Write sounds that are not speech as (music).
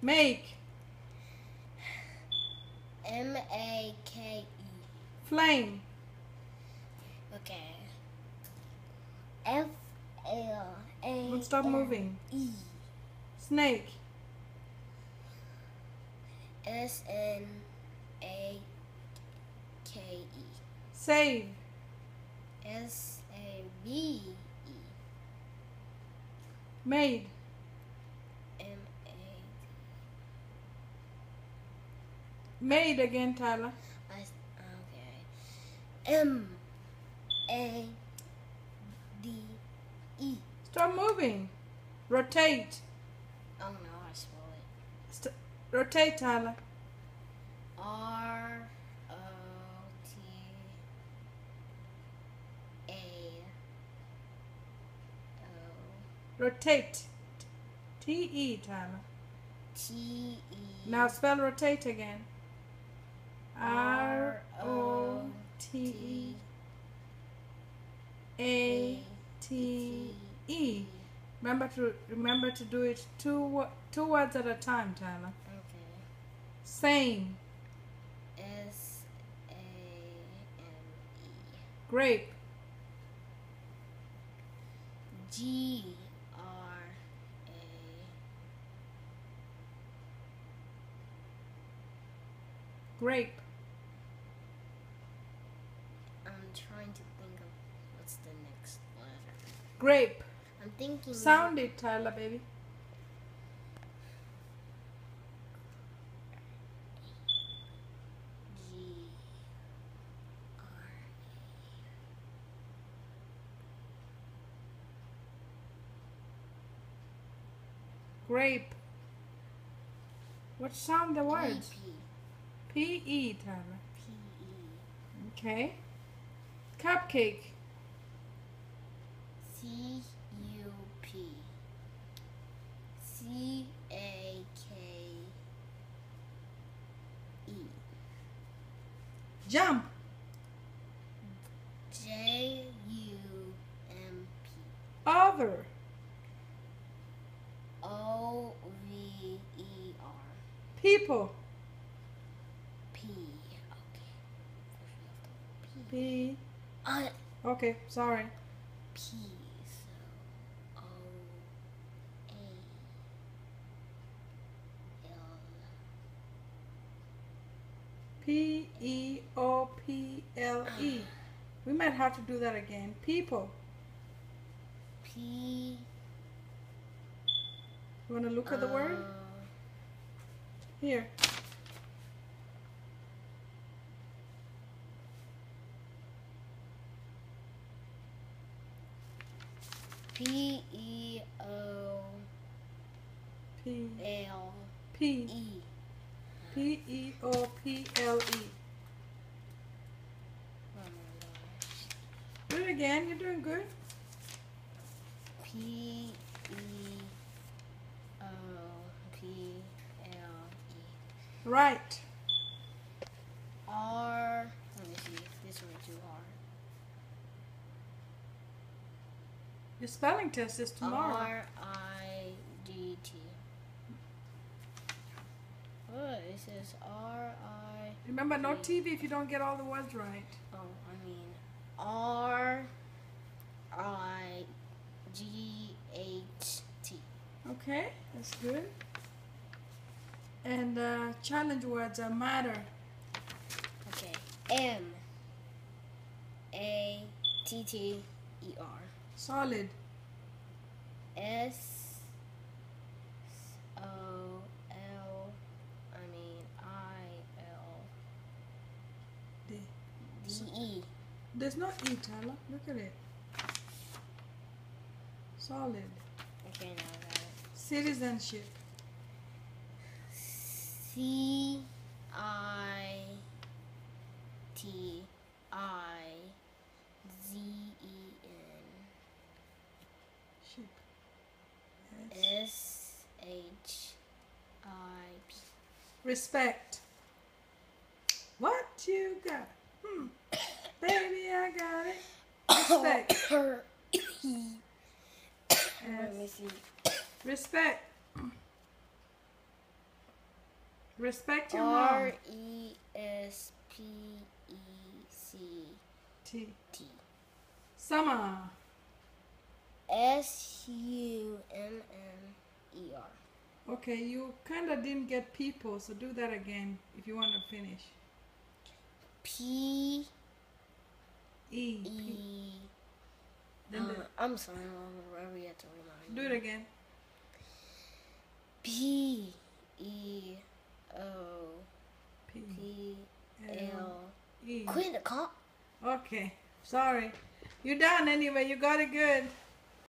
Make. M A K E. Flame. Okay. F L A. Don't stop moving. E. Snake. S N A K E. Save. S A V E. Made. M A. Made again, Tyler. I okay. M A D E. Stop moving. Rotate. Oh no, I spell it. St- rotate, Tyler. R O T A O Rotate. T E, Tyler. T E. Now spell rotate again. R O T A T E. Remember to remember to do it two two words at a time, Tyler. Okay. Same. S A M E. Grape. G R A. Grape. I'm trying to think of what's the next letter. Grape. I'm thinking. Sound it, Tyler, baby. G R Grape. What sound the words? P P E, Tyler. P E. Okay. Cupcake. C U P C A K E Jump. J U M P Over. O V E R People. P okay P P. uh, Okay, sorry. P so O A L P E O P L E. We might have to do that again. People. P You want to look at the word? uh, Here. P E O P L P E. P E O P L E. Oh my gosh. Do it again. You're doing good. P E O P L E. Right. R. Let me see. This one too hard. Your spelling test is tomorrow. R I G T. What? It says R I. Remember, no TV if you don't get all the words right. Oh, I mean R I G H T. Okay, that's good. And uh, challenge words are matter. Okay. M A T T E R. Solid. S O L. I mean I L D. D E. There's no E, Tyler. Look at it. Solid. Okay, now I got it. Citizenship. C I T I Z E Ship. N Yes. S H I P. Respect. What you got? Hmm. (coughs) Baby, I got it. Respect. (coughs) Let me see. Respect. Respect your mom. E S P E C T. T. Summer. S U M M E R. Okay, you kind of didn't get people, so do that again if you want to finish. P E. P. E. Then Uh, I'm sorry, have to remind do it again. P E O P. P L. L. E. Quit the cop. Okay, sorry. You're done anyway. You got it good.